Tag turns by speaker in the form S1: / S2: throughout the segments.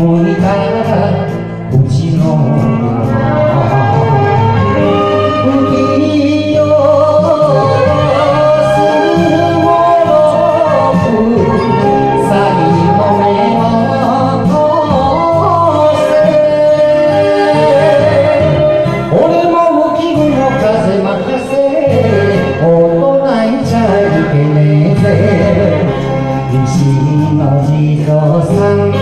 S1: もいたうて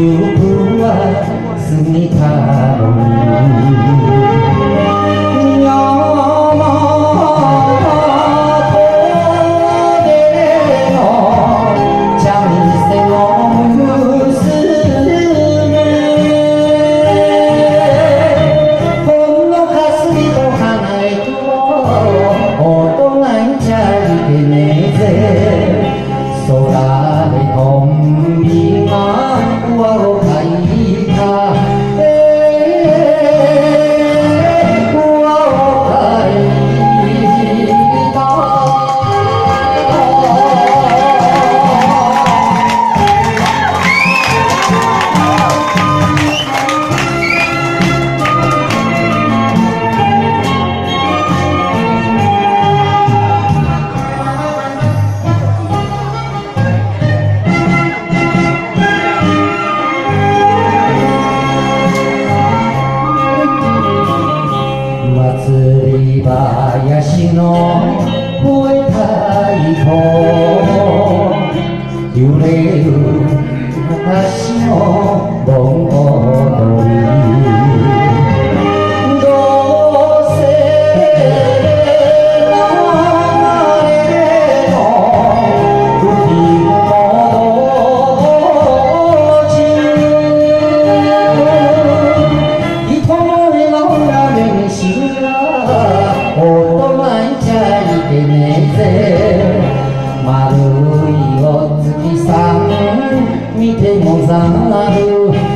S1: Tujuh buah seni karun 林の燃えた糸揺れる私の盆踊丸いお月さん見てもざなる